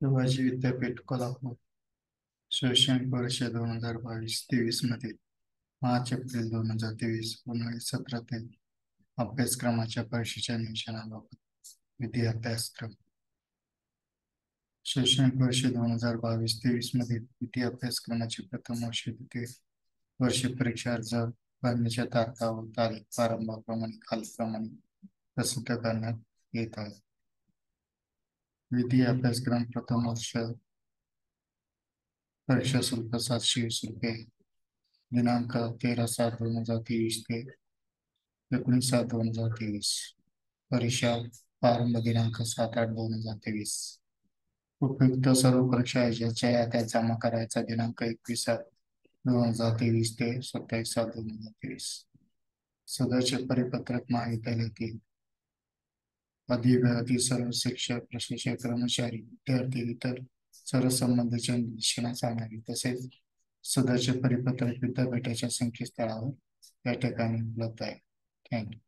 शिवाजी विद्यापीठ कोल्हापूर शैक्षणिक वर्ष दोन हजार बावीस तेवीसमध्ये मार्च एप्रिल दोन हजार तेवीस उन्हाळी सत्रातील अभ्यासक्रमाच्या परीक्षेच्या नियोजनाबाबत विधी अभ्यासक्रम शैक्षणिक वर्ष दोन हजार बावीस तेवीसमध्ये विधी अभ्यासक्रमाची प्रथम वर्ष द्वितीय वर्ष परीक्षा अर्ज भरण्याच्या तारखा व तारीख प्रारंभाप्रमाणे खालप्रमाणे प्रसिद्ध करण्यात येत आहे. विधी अभ्यासक्रम प्रथम वर्ष परीक्षा शुल्क सातशे वीस रुपये दिनांक तेरा सात दोन हजार तेवीस ते एकोणीस सात दोन हजार तेवीस परीक्षा प्रारंभ दिनांक सात आठ दोन हजार तेवीस उपयुक्त सर्व परीक्षा याच्या याद्या जमा करायचा दिनांक एकवीस सात दोन हजार तेवीस ते सत्तावीस सात दोन हजार तेवीस सदरचे परिपत्रक महाविद्यालयातील अधिवेळातील सर्व शिक्षक प्रशिक्षक कर्मचारी विद्यार्थी इतर सर्व संबंधीच्या निरीक्षणास आणावे तसेच सदरचे परिपत्रक विद्यापीठाच्या संकेतस्थळावर या ठिकाणी उपलब्ध आहे. थँक्यू